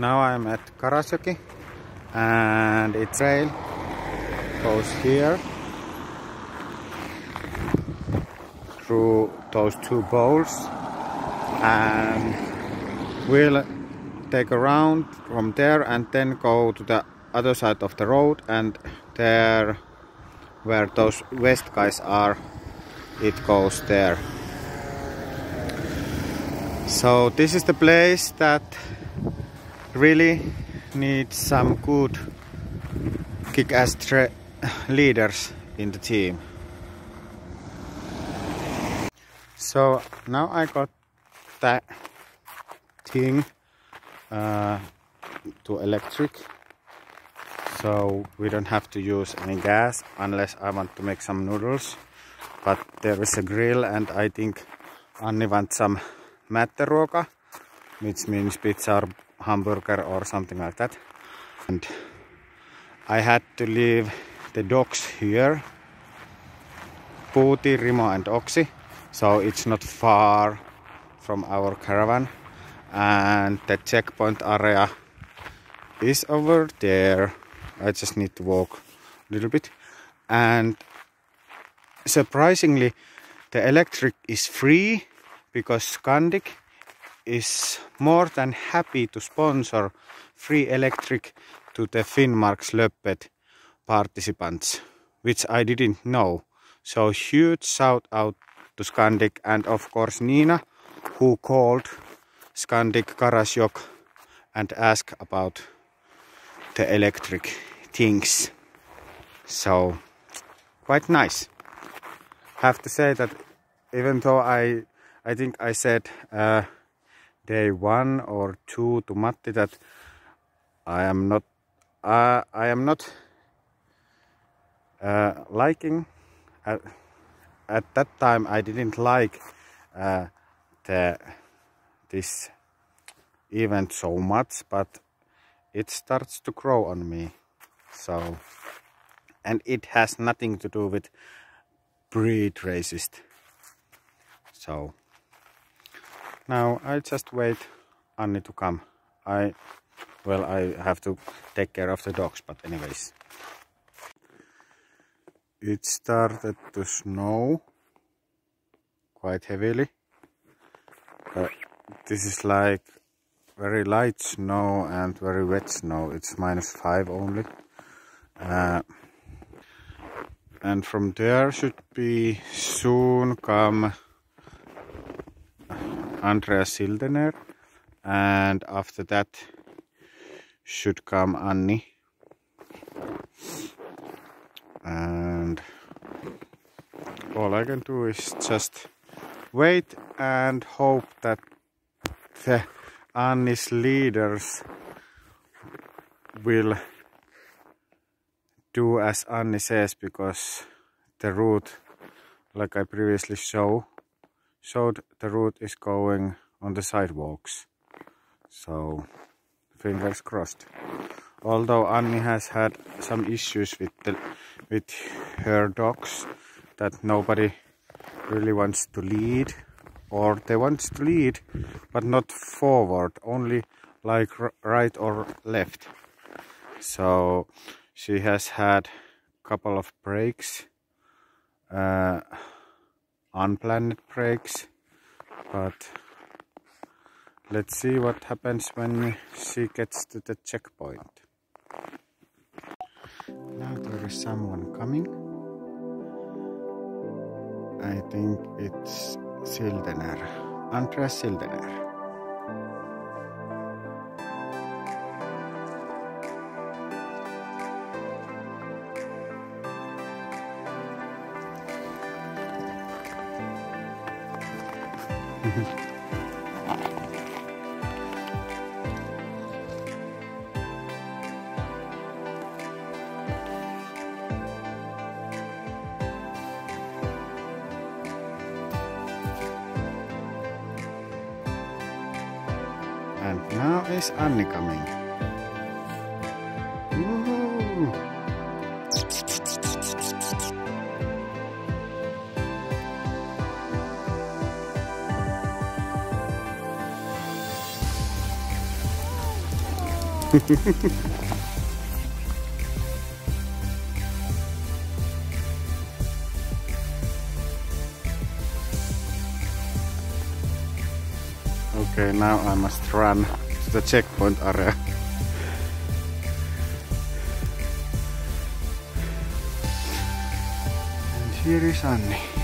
Now I'm at Karasjoki and its rail goes here through those two bowls and we'll take a round from there and then go to the other side of the road and there where those west guys are it goes there. So this is the place that really needs some good kick-ass leaders in the team. So now I got that thing uh, to electric. So we don't have to use any gas unless I want to make some noodles. But there is a grill and I think Anni wants some mätteruoka which means pizza or hamburger or something like that. And I had to leave the dogs here Puuti, Rimo and Oksi. So it's not far from our caravan. And the checkpoint area is over there. I just need to walk a little bit. And surprisingly the electric is free because Scandic is more than happy to sponsor free electric to the Finnmarksløpet participants which I didn't know so huge shout out to Scandic and of course Nina who called Scandic Karasjok and asked about the electric things. So quite nice. Have to say that even though I I think I said uh, day one or two to Matti that I am not uh, I am not uh, liking. At, at that time I didn't like uh, the this event so much but it starts to grow on me. So and it has nothing to do with breed racist. So now I just wait Anni to come. I well I have to take care of the dogs but anyways. It started to snow quite heavily. But this is like very light snow and very wet snow. It's minus five only. Uh, and from there should be soon come Andreas Sildener and after that should come Anni and all I can do is just wait and hope that the Anni's leaders will do as Anni says because the route like I previously show, showed the route is going on the sidewalks. So fingers crossed. Although Anni has had some issues with the, with her dogs that nobody really wants to lead or they want to lead but not forward only like right or left. So she has had a couple of breaks uh, unplanned breaks but let's see what happens when she gets to the checkpoint now there is someone coming I think it's Sildener, Andreas Sildener. And now is Anni coming. okay, now I must run to the checkpoint area. and here is Anni.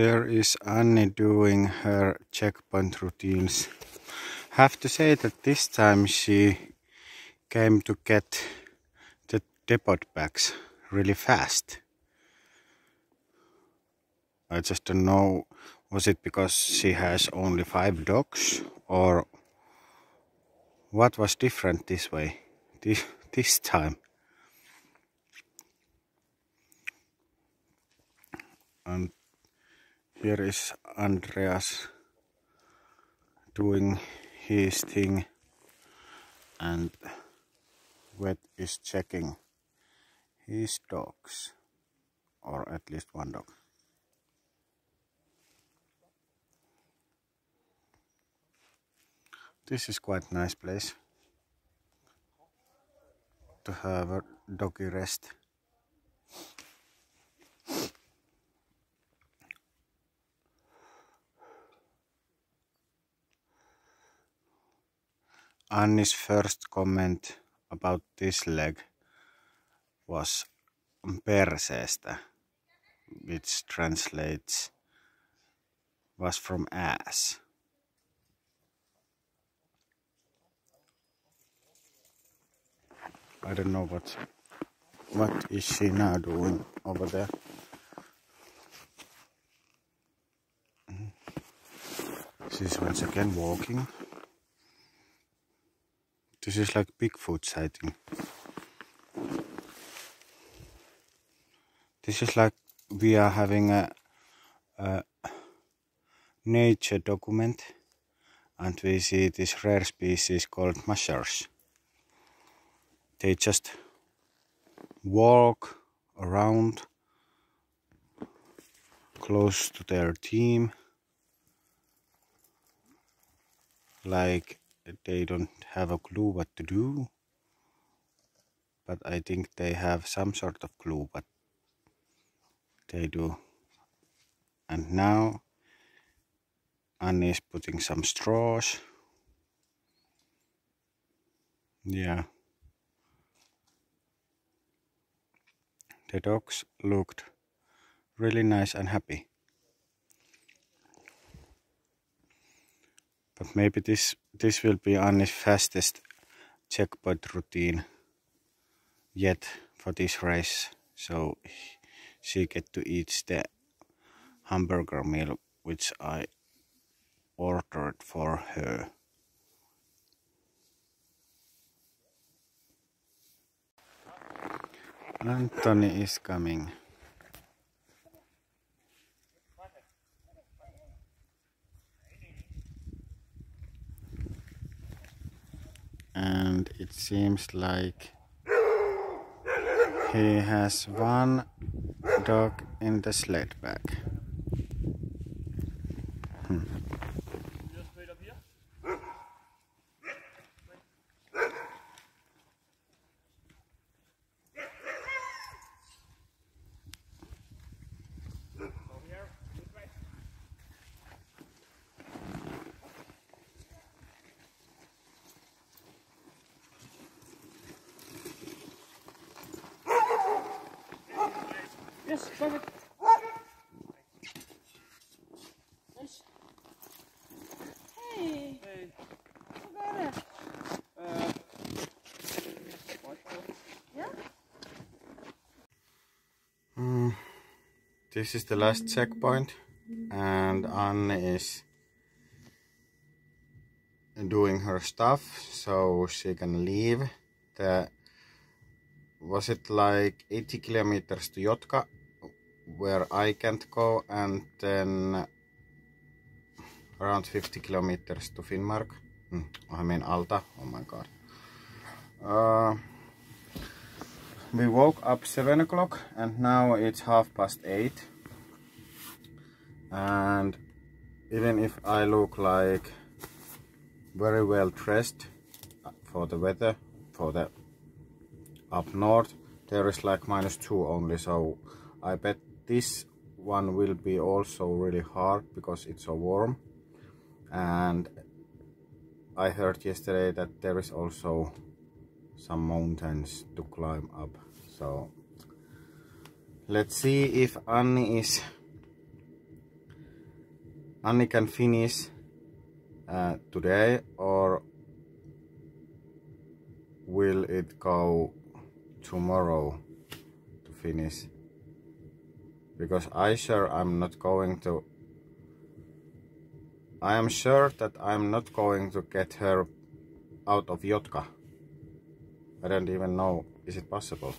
There is Anni doing her checkpoint routines. Have to say that this time she came to get the depot bags really fast. I just don't know, was it because she has only five dogs or what was different this way? this, this time. And here is Andreas doing his thing and Wet is checking his dogs or at least one dog. This is quite nice place to have a doggy rest. Anni's first comment about this leg was perseestä, which translates was from ass. I don't know what what is she now doing over there. She's once again walking. This is like Bigfoot sighting. This is like we are having a, a nature document and we see this rare species called mushers they just walk around close to their team like they don't have a clue what to do but I think they have some sort of clue what they do. And now Anni is putting some straws. Yeah. The dogs looked really nice and happy. But maybe this this will be Anni's fastest checkpoint routine yet for this race. So she get to eat the hamburger meal which I ordered for her. Anthony is coming. And it seems like he has one dog in the sled bag. This is the last checkpoint and Anni is doing her stuff so she can leave the was it like 80 kilometers to Jotka where I can't go and then around 50 kilometers to Finnmark. Mm, I mean Alta, oh my god. Uh, we woke up 7 o'clock and now it's half past 8 and even if I look like very well dressed for the weather for the up north there is like minus 2 only. So I bet this one will be also really hard because it's so warm. And I heard yesterday that there is also some mountains to climb up so let's see if Anni is Anni can finish uh, today or will it go tomorrow to finish because I sure I'm not going to I am sure that I'm not going to get her out of Jotka. I don't even know is it possible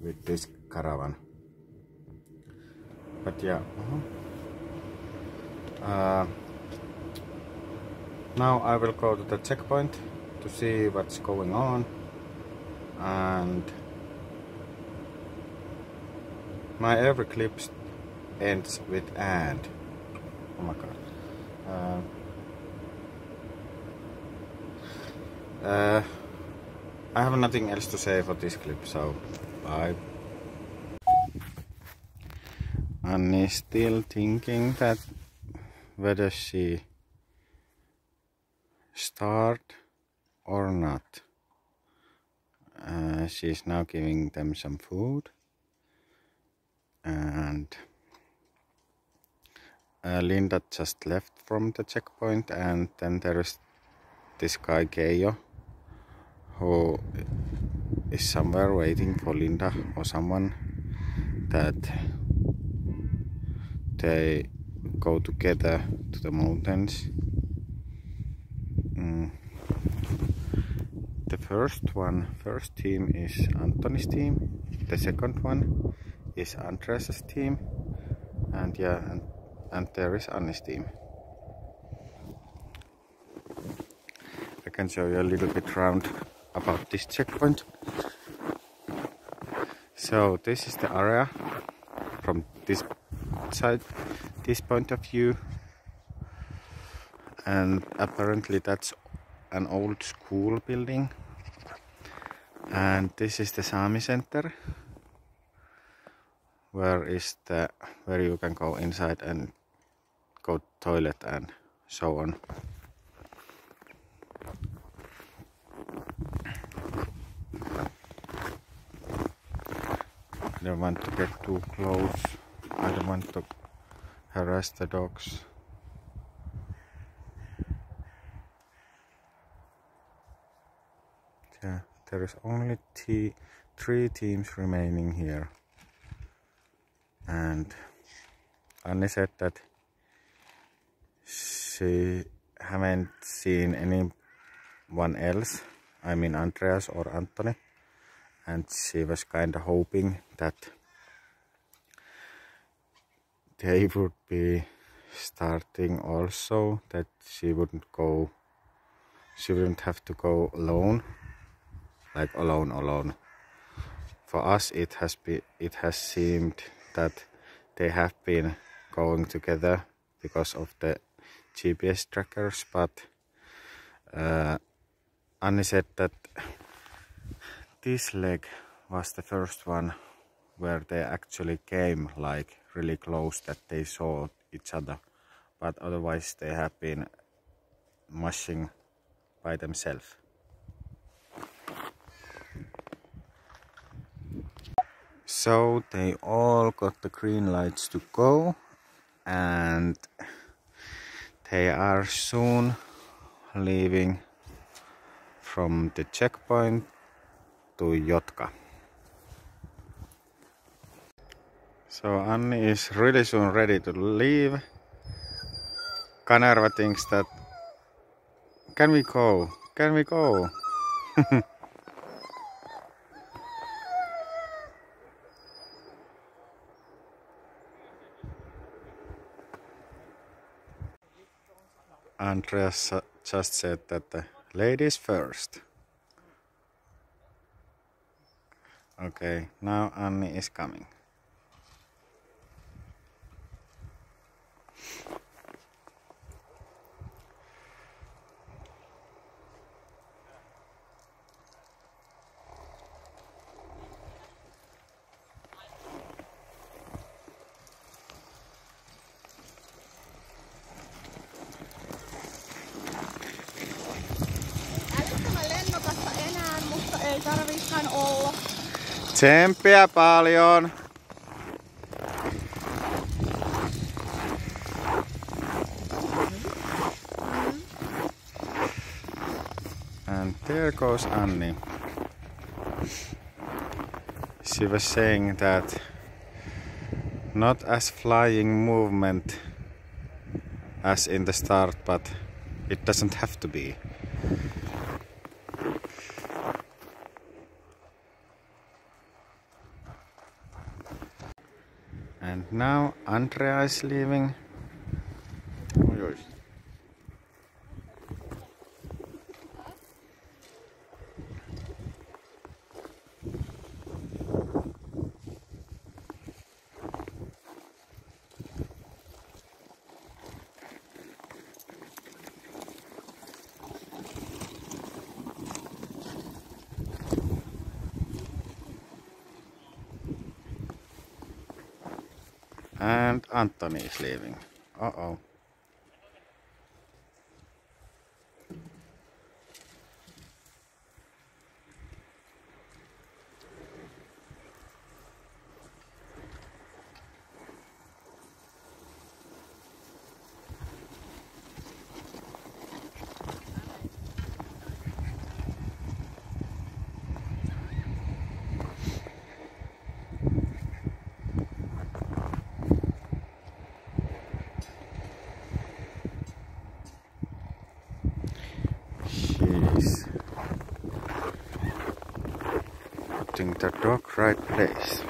with this caravan. But yeah. Uh -huh. uh, now I will go to the checkpoint to see what's going on and my every clip ends with and oh my god uh, uh, I have nothing else to say for this clip so bye. Anni is still thinking that whether she start or not. Uh, she's now giving them some food. And uh, Linda just left from the checkpoint and then there is this guy Keijo who is somewhere waiting for Linda or someone that they go together to the mountains. Mm. The first one, first team is Anthony's team. The second one is Andreas's team, and yeah, and, and there is Anni's team. I can show you a little bit around about this checkpoint. So this is the area from this side, this point of view, and apparently that's an old school building. And this is the Sami Center where is the where you can go inside and go toilet and so on I don't want to get too close. I don't want to harass the dogs. Yeah there is only three teams remaining here. And Anni said that she haven't seen anyone else. I mean Andreas or Antoni and she was kind of hoping that they would be starting also that she wouldn't go she wouldn't have to go alone like alone alone. For us it has been it has seemed that they have been going together because of the GPS trackers, but uh, Anni said that this leg was the first one where they actually came like really close that they saw each other, but otherwise they have been mushing by themselves. So they all got the green lights to go and they are soon leaving from the checkpoint tapahtui jotka. So Annie is really soon ready to leave. Kanerva thinks that can we go? Can we go? Andreas just said that ladies first. Okay, now Anni is coming. Tsemppiä paljon! And there goes Anni. She was saying that not as flying movement as in the start, but it doesn't have to be. And now Andrea is leaving. And Anthony is leaving. Uh oh. She's the dog right place.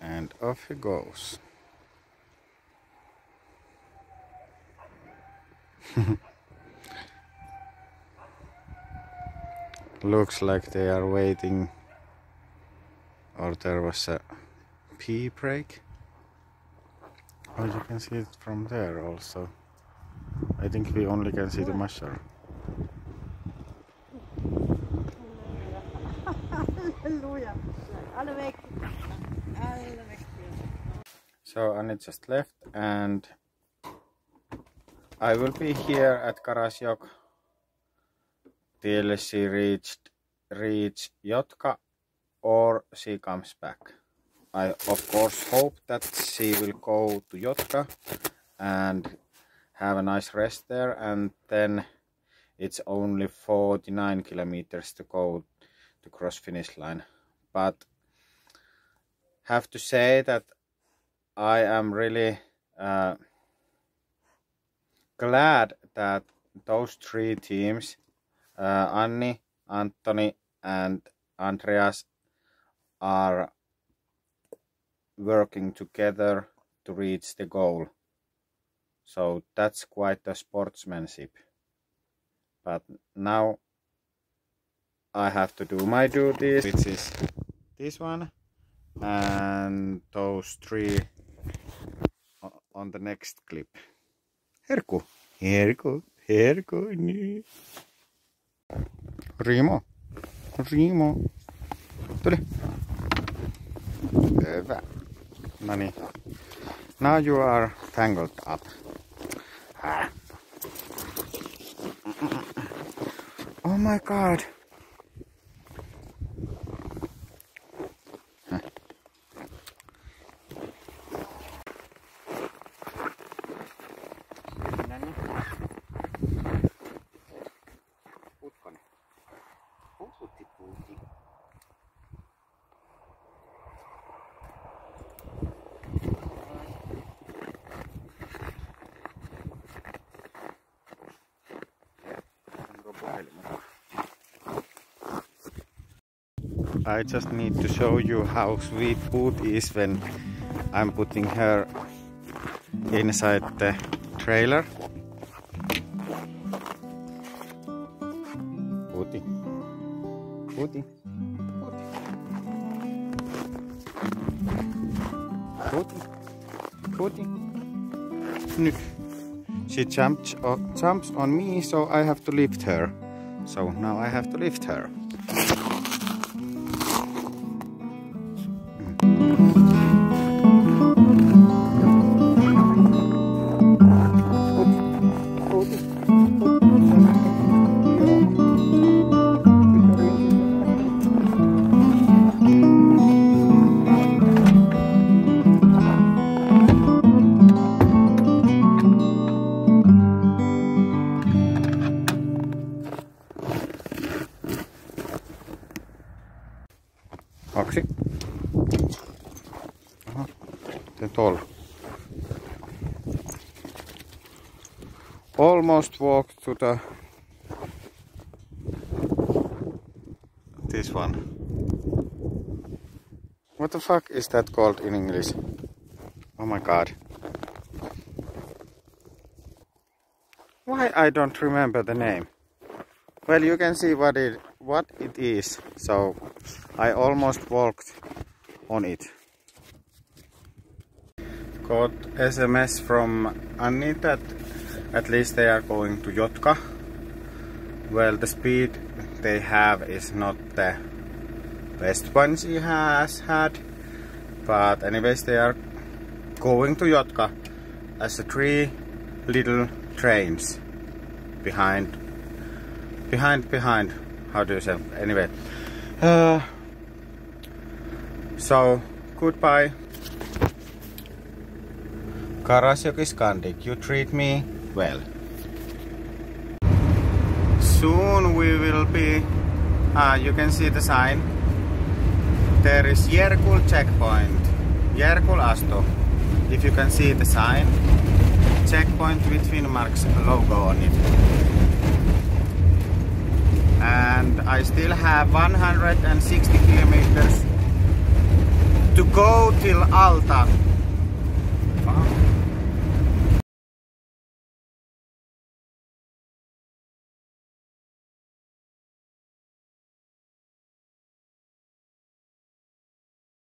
And off he goes. Looks like they are waiting or there was a pee break. Oh, you can see it from there also. I think we only can see the mushroom. Halleluja. Alle weg. Alle weg. So Anni just left and I will be here at Karasjok till she reached reach Jotka or she comes back. I of course hope that she will go to Jotka and have a nice rest there and then it's only 49 kilometers to go to cross finish line. But have to say that I am really uh, glad that those three teams, uh, Anni, Anthony, and Andreas, are working together to reach the goal. So that's quite a sportsmanship. But now I have to do my duties, which is this one and those three on the next clip. Herku, Herku, Herku. Rimo, Rimo. Tuli. Hyvä. Niin. Now you are tangled up. Ah. Mm, mm, mm, oh my god. I just need to show you how sweet Boot is when I'm putting her inside the trailer. Puuti. Puuti. Puuti. Puuti. Nyt. She jumps, jumps on me, so I have to lift her. So now I have to lift her. Almost walked to the this one. What the fuck is that called in English? Oh my god. Why I don't remember the name? Well, you can see what it what it is. So I almost walked on it. Got SMS from Anni that at least they are going to Jotka. Well, the speed they have is not the best one she has had, but anyways, they are going to Jotka as three little trains behind, behind, behind. How do you say? Anyway, uh, so goodbye. Karasjoki Scandic, you treat me well. Soon we will be, ah, you can see the sign. There is Jergul checkpoint, Jergul Astu. If you can see the sign, checkpoint with Finnmark's logo on it. And I still have 160 kilometers to go till Alta